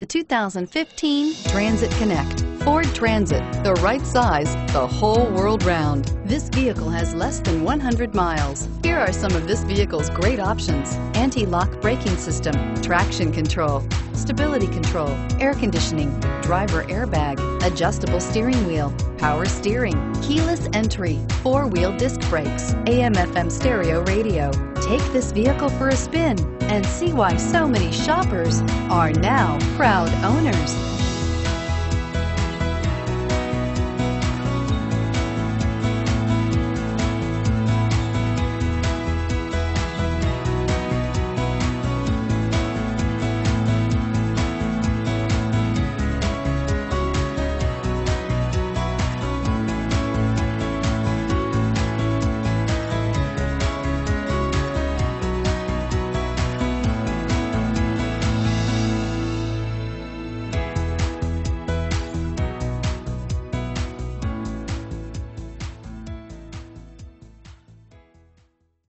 The 2015 Transit Connect. Ford Transit, the right size, the whole world round. This vehicle has less than 100 miles. Here are some of this vehicle's great options. Anti-lock braking system, traction control, stability control, air conditioning, driver airbag, adjustable steering wheel, power steering, keyless entry, four-wheel disc brakes, AM FM stereo radio. Take this vehicle for a spin and see why so many shoppers are now proud owners.